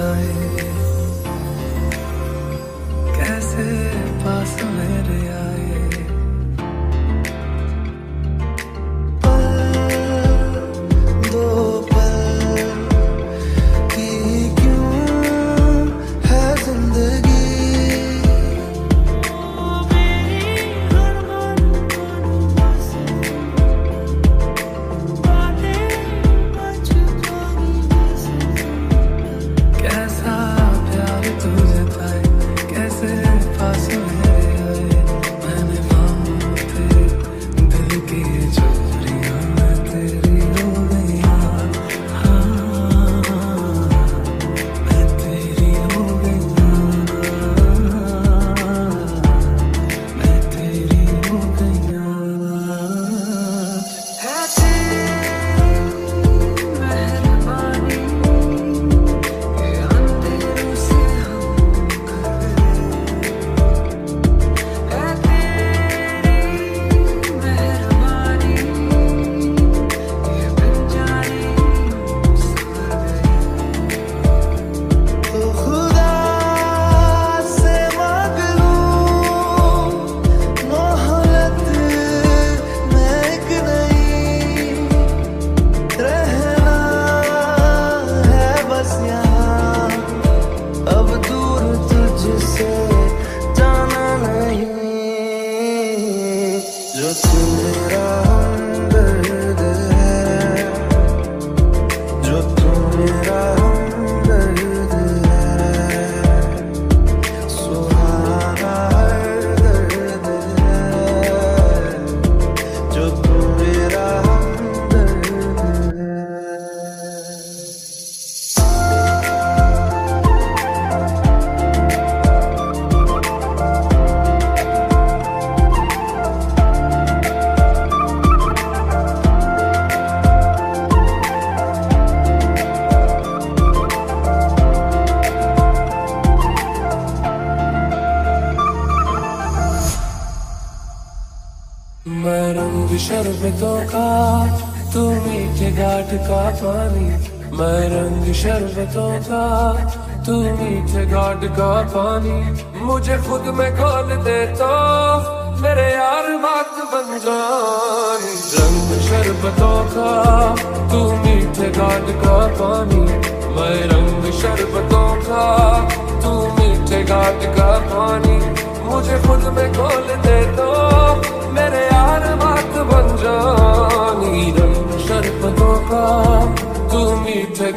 time you say da na na you शरबतों का तू मीठे घाट का पानी, मैं रंग शरबतों का तू मीठे घाट का पानी, मुझे खुद में खोल दे तो मेरे यार बात बन जानी रंग शरबतों का तू मीठे घाट का पानी, मैं रंग शरबतों का तू मीठे घाट का पानी, मुझे खुद में खोल दे तो मेरे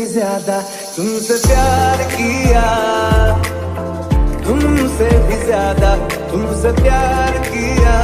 पानी ज़्यादा तुमसे प्यार किया। तुमसे भी ज़्यादा तुमसे प्यार किया।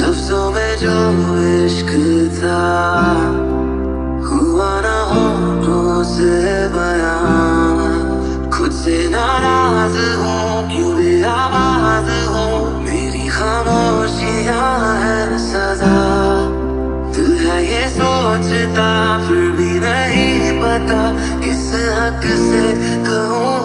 Love so much, I wish. 任せ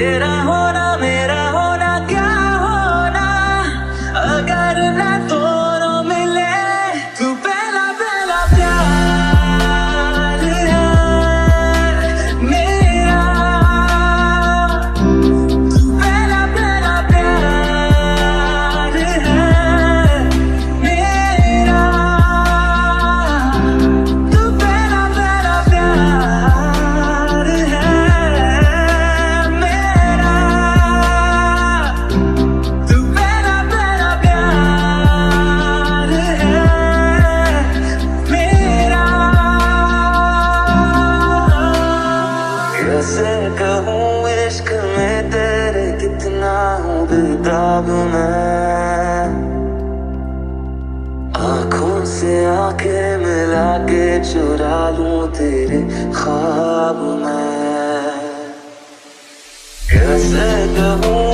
será. आँखों से आँखें मिला के चुरा लूँ तेरे ख्वाब में। कैसे कहूँ